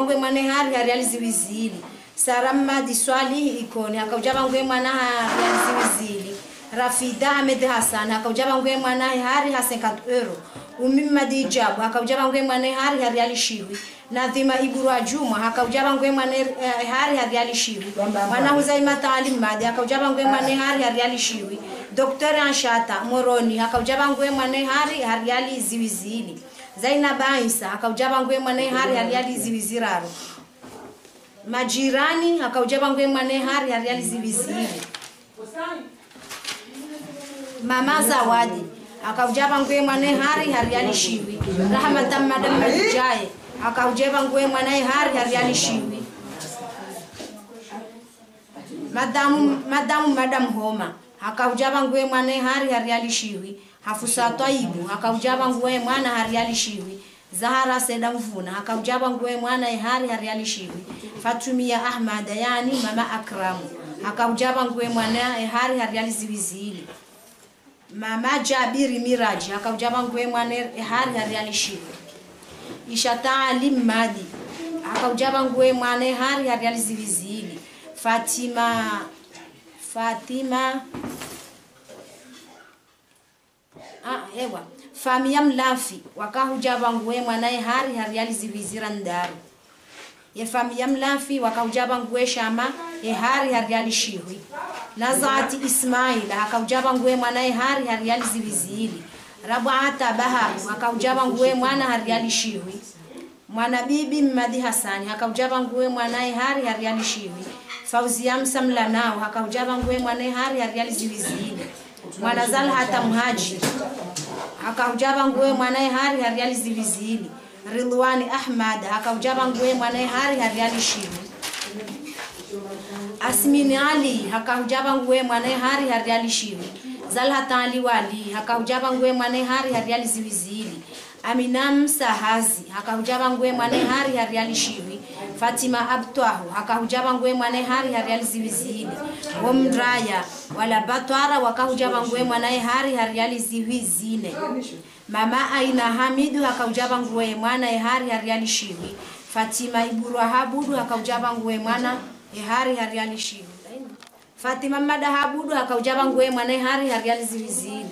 majeweni mwana mwane hari hari aliziwizili. Sarama diswali ikoni akaujabangwe mwana hari aliziwizili. Rafida ahmed hasan akaujabangwe mwana hari ha 50 euro umimadi jabu akaujabangwe mwana hari hari alishiwi nadhima iburu juma akaujabangwe mwane mwana hari hari alishiwi mwana huzaima taalim madi akaujabangwe mwana hari hari alishiwi Dr. Anshata Moroni akaujabangwe mwana hari hari aliziwizili Zainab Aisa akaujaba ngwe mwane hari aliziwiziraro majirani akaujaba ngwe mwane hari aliziwiziri mama Zawadi akaujaba ngwe mwane hari hari shiwi. Rahmatan madam majaye akaujaba ngwe mwane hari hari alishiwi madamu madamu madam homa akaujaba ngwe mwane hari hari alishiwi hafusa twaibu nguo nguwe mwana hari alishiwi. Zahara seda mvuna akaujaba nguwe mwana hari hari alishiwi. Fatumia ahmada yani mama akramu. Nguo nguwe mwana hari hari aliziwizili. Mama jabiri miraji nguo nguwe mwana hari hari alishiwi. Ishata alim madi nguo nguwe mwana hari hari aliziwizili. Fatima fatima ah, ewa famia mlafi. Wakahuja vanguwe mwanaye hari hari alizivizira ndaru. Yefamiya mlafi wakaujaba nguwe shama ehari hariali shihwi nazati ismaila hakaujaba nguwe hari ehari rabu ata rabata baharu hakaujaba nguwe mwana hariali shihwi mwana bibi mmadhi hasani hakaujaba nguwe mwanaye hari hariali shiwi fauzia msamla nao hakaujaba nguwe mwanaye hari hariali ziwizile mwana hata mhaji. Hakaujaba nguwe mwanaye hari hariali ziwizili ridwani ahmad hakaujaba nguwe mwanaye hari hariali shiru asmini ali hakaujaba nguwe mwanaye hari hariali shiwi zalhata ali wali hakaujaba nguwe mwanaye hari hariali ziwizili Amina Sahazi hakahujaba nguwe mwane hari hari alishivi Fatima Abtwahu hakahujaba nguwe mwane hari hari ziwizili Omdraya wala Batwara wakahujaba nguwe mwanaye hari hari aliziwizine Mama Aina Hamidu hakahujaba nguwe mwanaye hari hari alishivi Fatima Iburu Habudu hakahujaba nguwe mwana hari hari alishivi Fatima Mada Habudu hakahujaba nguwe mwana hari hari ziwizili